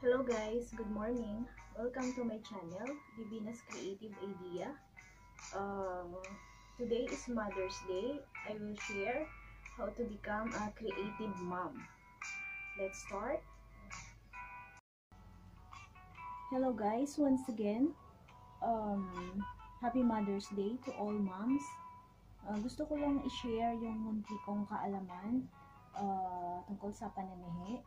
Hello guys, good morning. Welcome to my channel, Divina's Creative Idea. Um, today is Mother's Day. I will share how to become a creative mom. Let's start. Hello guys, once again. Um, happy Mother's Day to all moms. Uh, gusto ko lang i-share yung munti kong kaalaman uh, tungkol sa pananahe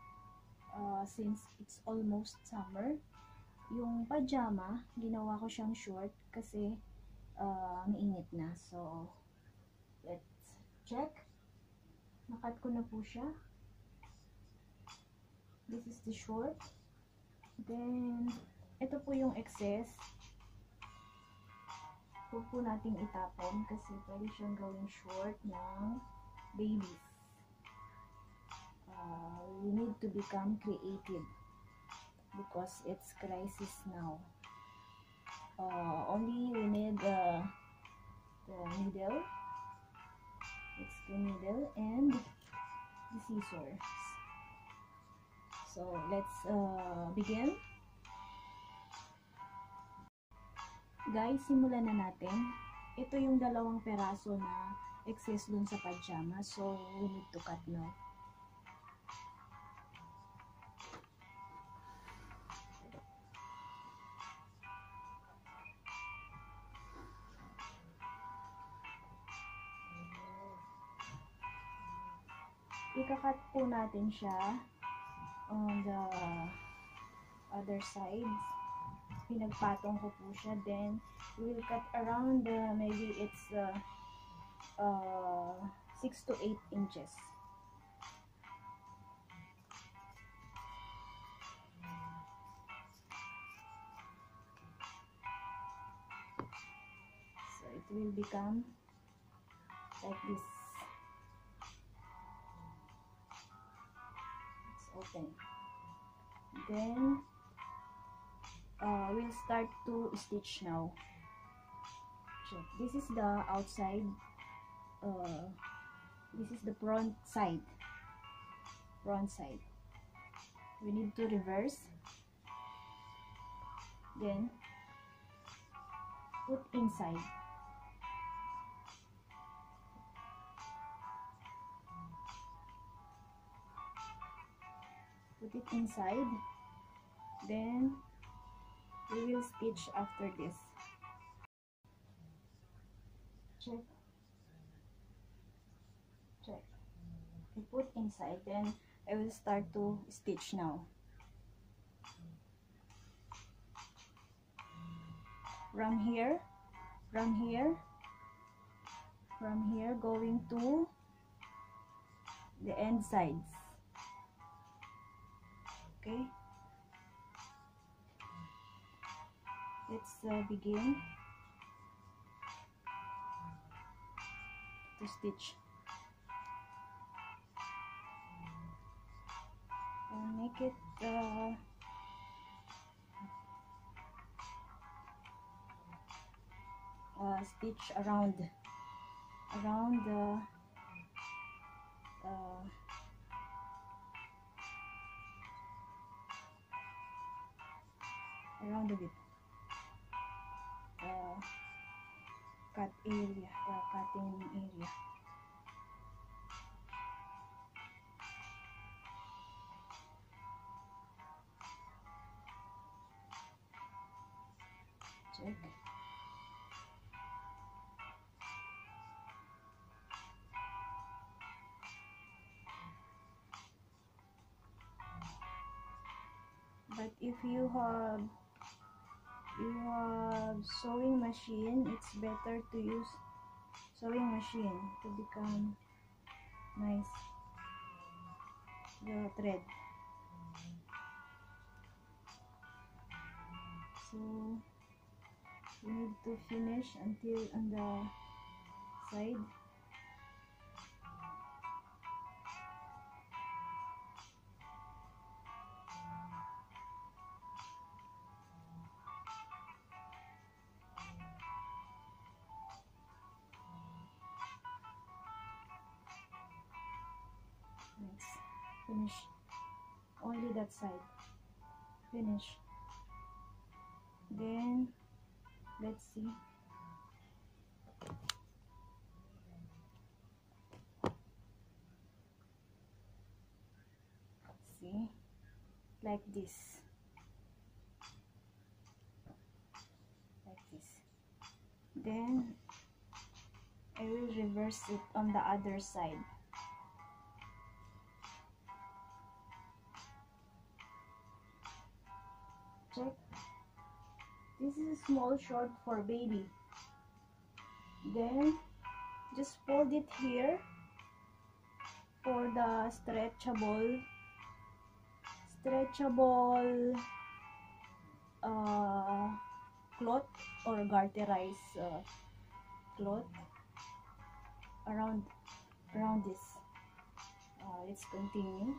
uh, since it's almost summer. Yung pajama, ginawa ko siyang short kasi uh, mainit na. So, let's check. Nakat ko na po siya. This is the short. Then, ito po yung excess. Huwag po nating itapon kasi pwede siyang gawing short ng babies uh, we need to become creative because it's crisis now. Uh, only we need uh, the needle, it's the needle and the scissors. So let's uh, begin. Guys, simulan na natin. Ito yung dalawang peraso na excess dun sa pajama. So, we need to cut now. Ikakat po natin siya on the other sides. Pinagpatong ko po siya. Then, we will cut around uh, maybe it's uh, uh, 6 to 8 inches. So, it will become like this. Open then uh, we'll start to stitch now. Check this is the outside uh, this is the front side. Front side. We need to reverse. Then put inside put it inside. Then we will stitch after this. Check. Check. I put inside then I will start to stitch now. From here from here from here going to the end sides okay. Let's uh, begin. To stitch. And make it uh, uh, stitch around around the uh, around a bit. Uh, cut area. The cutting area. Check. But if you have you have sewing machine it's better to use sewing machine to become nice. The thread. So you need to finish until on the side finish. Only that side. Finish. Then let's see. See? Like this. Like this. Then I will reverse it on the other side check this is a small short for baby. Then just fold it here for the stretchable stretchable uh, cloth or garterized uh, cloth around around this. Uh, let's continue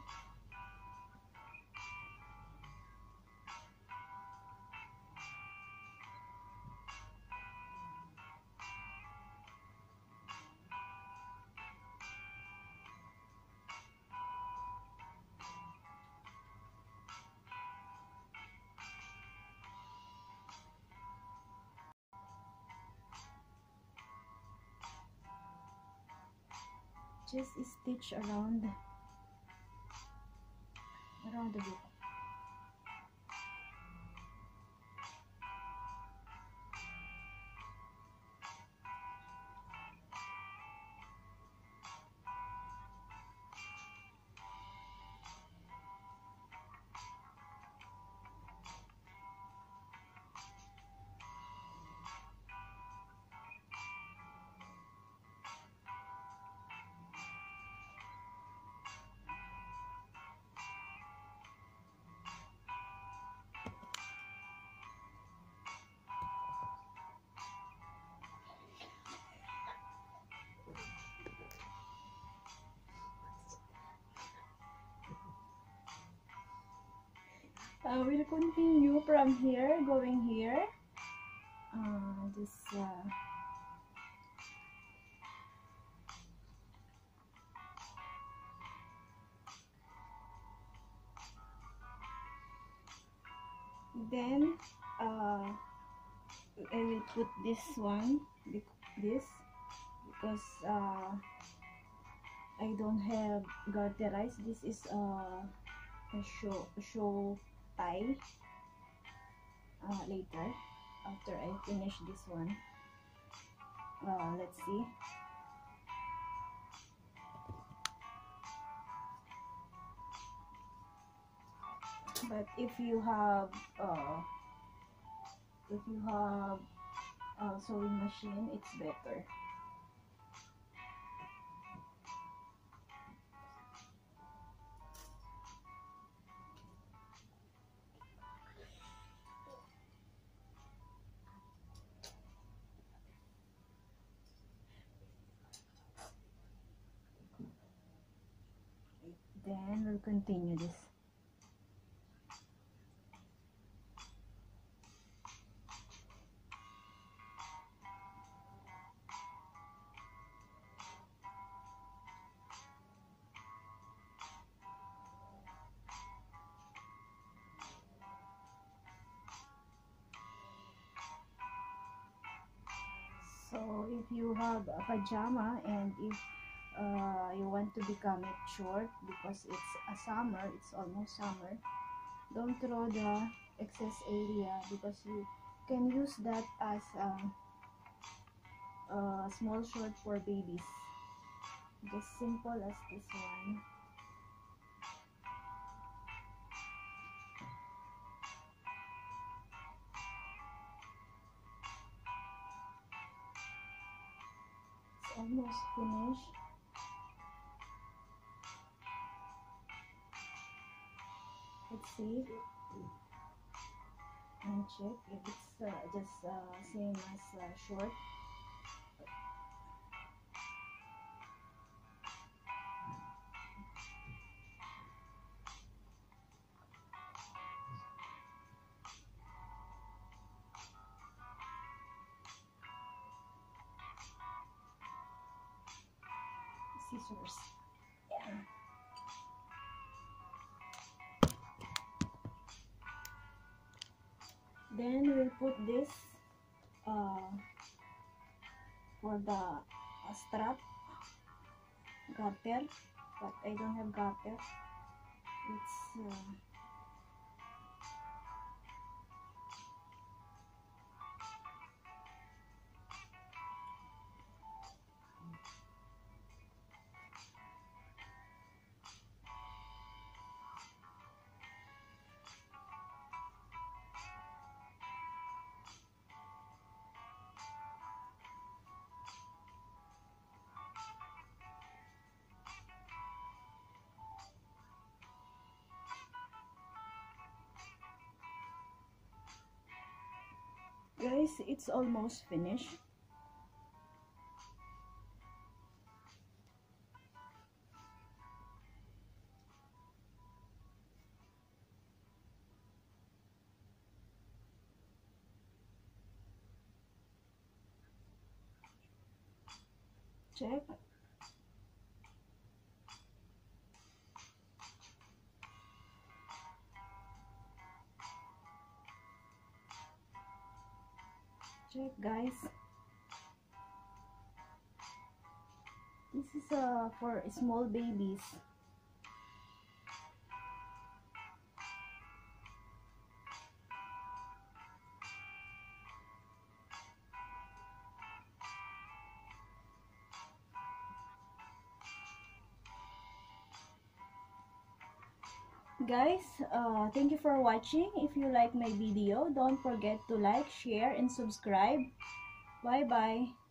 just stitch around around the book uh, we'll continue from here going here. Uh, just uh, then uh, I will put this one this because uh, I don't have garterized. This is uh, a show show tie uh, later after I finish this one. Uh, let's see. But if you have uh, if you have a sewing machine it's better then we'll continue this. So if you have a pajama and if uh, you want to become it short because it's a summer it's almost summer don't throw the excess area because you can use that as a, a small short for babies. Just simple as this one. Almost finished see. And check if it's uh, just uh, same as uh, short. Scissors then we'll put this uh, for the uh, strap garter but I don't have garter. It's uh, guys it's almost finished. Check check guys. This is uh, for small babies guys uh, thank you for watching. If you like my video don't forget to like share and subscribe. Bye bye